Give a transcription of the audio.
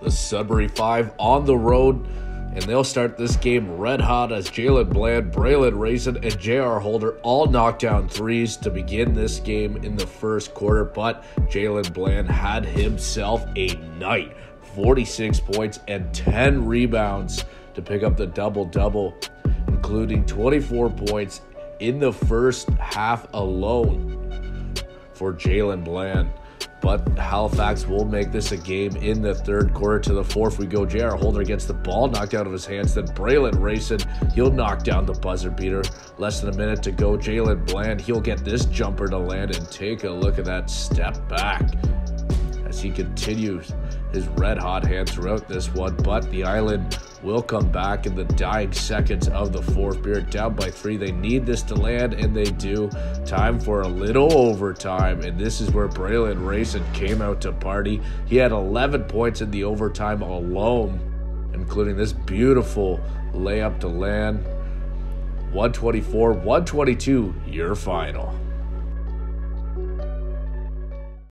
the Sudbury Five on the road, and they'll start this game red hot as Jaylen Bland, Braylon Rayson, and J.R. Holder all knock down threes to begin this game in the first quarter. But Jaylen Bland had himself a night 46 points and 10 rebounds to pick up the double double, including 24 points in the first half alone for Jaylen Bland. But Halifax will make this a game in the third quarter. To the fourth, we go. J.R. Holder gets the ball knocked out of his hands. Then Braylon Rayson. he'll knock down the buzzer beater. Less than a minute to go. Jaylen Bland, he'll get this jumper to land and take a look at that step back as he continues his red hot hand throughout this one. But the Island will come back in the dying seconds of the fourth period. Down by three. They need this to land, and they do. Time for a little overtime, and this is where Braylon Rayson came out to party. He had 11 points in the overtime alone, including this beautiful layup to land. 124 122, your final.